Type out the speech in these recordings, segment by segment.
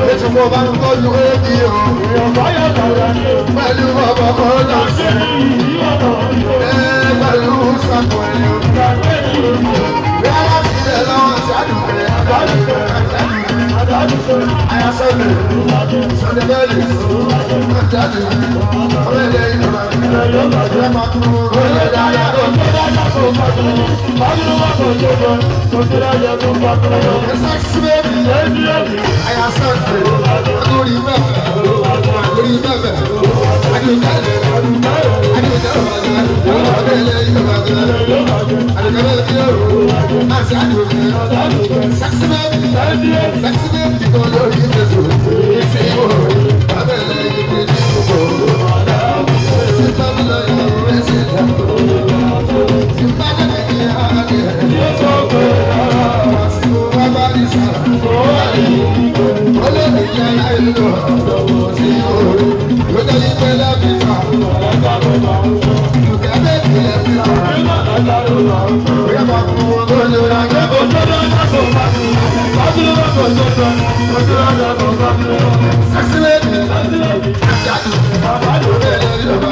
Èsì mo bá ń tọ́jú éèdì o. Pẹ̀lú bàbá kan náà sí. Ẹ pẹ̀lú sàkó ẹni o. Bí ara ti lẹ̀ lọ́wọ́ sí àdùnkẹ́, àdùnkẹ́, àdùnkẹ́. Ayasọ́lẹ̀, sọ́dẹ̀ bẹ́ẹ̀lì, àjáde, ọ̀rẹ́dẹ̀ ìdọ̀rẹ́ lọ ló kọjú olè dára òjò dára kò kọjú ọdún wọn kò jẹjọ òjò dára kò kọjú. ẹsẹ̀ síbẹ̀ mi àyà sẹ́ǹsì lórí mẹ́fẹ̀ lórí mẹ́fẹ̀ adùnkálẹ̀ adùnkálẹ̀ ọdẹ ilé ìjọba adùnkálẹ̀ ilé ìrò àti adùnkálẹ̀ sẹ́ǹsì bẹ́ẹ̀ mi sẹ́ǹsì bẹ́ẹ̀ mi kò lórí ìjọba. Sexy lady, sexy lady,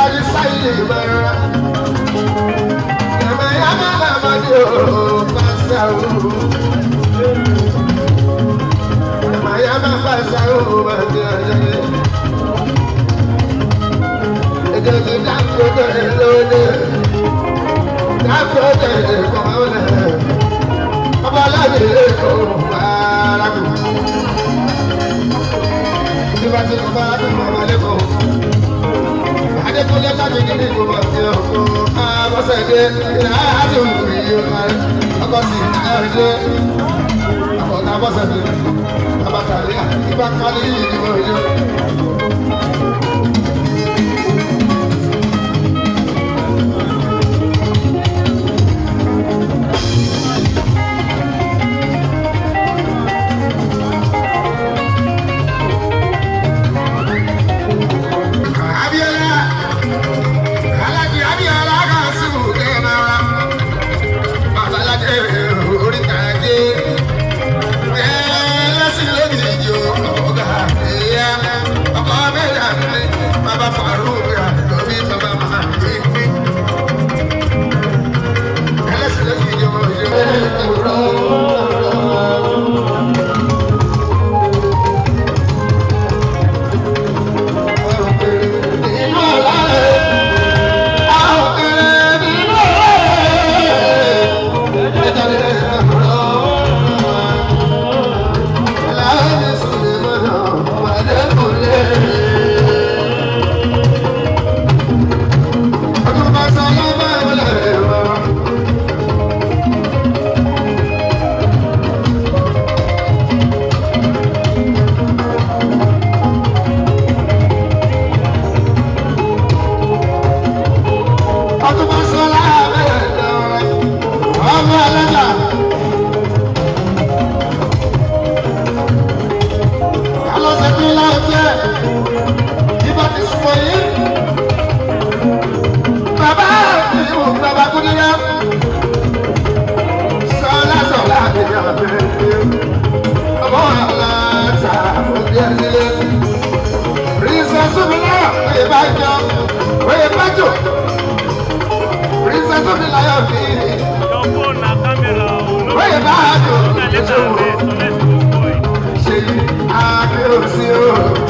dari sayi mara ẹmẹ yàrá làmàdì ooo pàṣẹ ooo ẹmẹ yàrá pàṣẹ ooo màdì ọjọ ẹjọ ti dàpọ̀ tẹ̀lé lóde dàpọ̀ tẹ̀lé kọ́lẹ̀ ọba láti lè kó fara kù. Ìbátan fara kù ọba lè kó adékúnlé kábíyèké ní ìgbòho ọ̀sẹ̀ ọ̀gbọ̀n abọ́sẹ̀dé ilẹ̀ àti òkùnrin yìí ọ̀rẹ́ ọkọ̀sì ẹ̀rẹ́dẹ́ àbọ̀dá abọ́sẹ̀dé abatali ìbákanlẹ̀ yìí ìdìbò ìdìbò. Oyèbájọ Oyèbájọ Princess Omilayo Obìnrin Oyèbájọ Ṣèyí Adéòsí o.